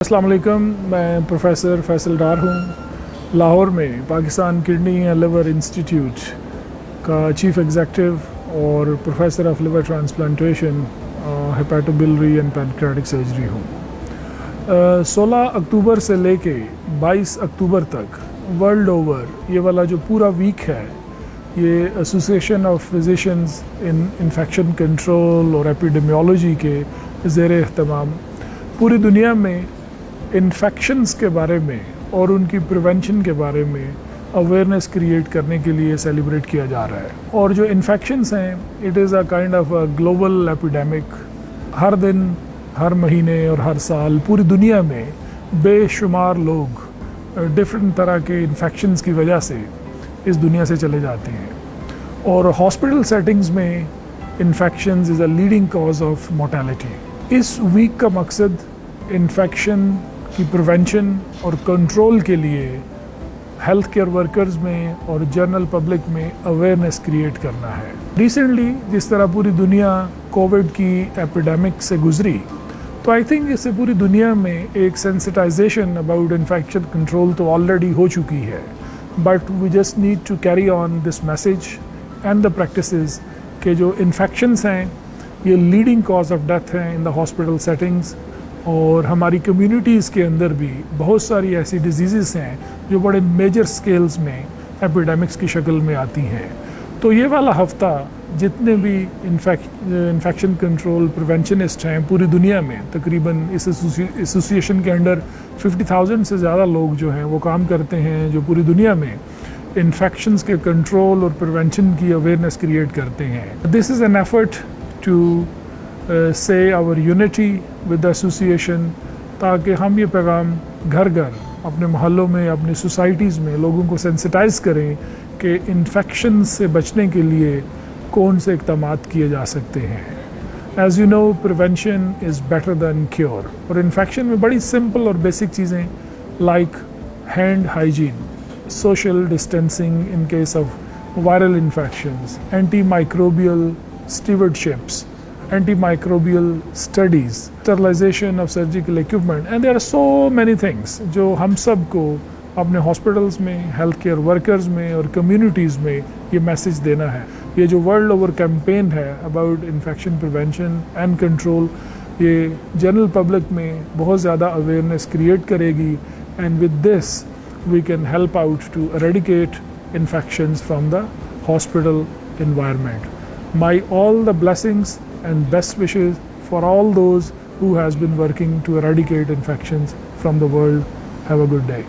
वालेकुम मैं प्रोफेसर फैसल डार हूँ। लाहौर में Pakistan kidney and liver institute का चीफ एग्जेक्टिव और professor of liver transplantation hepatobiliary and pancreatic surgery हूँ। सोलह अक्टूबर से लेके 22 अक्टूबर तक वर्ल्ड ओवर, ये वाला जो पूरा वीक है, ये association of physicians in infection control और एपिडेमियोलॉजी के ज़ेर अहतमाम पूरी दुनिया में इन्फेक्शंस के बारे में और उनकी प्रिवेंशन के बारे में अवेयरनेस क्रिएट करने के लिए सेलिब्रेट किया जा रहा है। और जो इन्फेक्शंस हैं it is a kind of a global epidemic हर दिन, हर महीने और हर साल पूरी दुनिया में बेशुमार लोग डिफरेंट तरह के इन्फेक्शंस की वजह से इस दुनिया से चले जाते हैं। और हॉस्पिटल सेटिंग्स में infection is a leading cause of mortality इस वीक का मकसद इन्फेक्शन की प्रिवेंशन और कंट्रोल के लिए हेल्थ केयर वर्कर्स में और जनरल पब्लिक में अवेयरनेस क्रिएट करना है। रिसेंटली जिस तरह पूरी दुनिया कोविड की एपिडेमिक से गुजरी तो आई थिंक इससे पूरी दुनिया में एक सेंसिटाइजेशन अबाउट इन्फेक्शन कंट्रोल तो ऑलरेडी हो चुकी है। But we just need to carry on this message and the practice के जो इन्फेक्शंस हैं, ये लीडिंग कॉज ऑफ़ डेथ हैं इन द हॉस्पिटल सेटिंग्स और हमारी कम्युनिटीज़ के अंदर भी बहुत सारी ऐसी डिज़ीज़ हैं जो बड़े मेजर स्केल्स में एपिडेमिक्स की शक्ल में आती हैं। तो ये वाला हफ़्ता जितने भी इन्फेक्शन कंट्रोल प्रिवेंशनिस्ट हैं पूरी दुनिया में तकरीबन इस एसोसिएशन के अंडर 50,000 से ज़्यादा लोग जो हैं वो काम करते हैं जो पूरी दुनिया में इन्फेक्शंस के कंट्रोल और प्रिवेंशन की अवेयरनेस क्रिएट करते हैं। This is an effort to say our unity with association ताकि हम ये पैगाम घर घर अपने मोहल्लों में, अपने सोसाइटीज़ में लोगों को सेंसिटाइज करें कि इन्फेक्शन से बचने के लिए कौन से इकदाम किए जा सकते हैं। As you know prevention is better than cure और इन्फेक्शन में बड़ी सिंपल और बेसिक चीज़ें like hand hygiene social distancing in case of viral infections antimicrobial stewardships antimicrobial studies, sterilization of surgical equipment, and there are so many things जो हम सब को अपने हॉस्पिटल्स में हेल्थ केयर वर्कर्स में और कम्युनिटीज़ में ये मैसेज देना है ये जो वर्ल्ड ओवर कैंपेन है about infection prevention and control ये जनरल पब्लिक में बहुत ज़्यादा अवेयरनेस क्रिएट करेगी and with this we can help out to eradicate infections from the hospital environment. My all the blessings and best wishes for all those who has been working to eradicate infections from the world. Have a good day.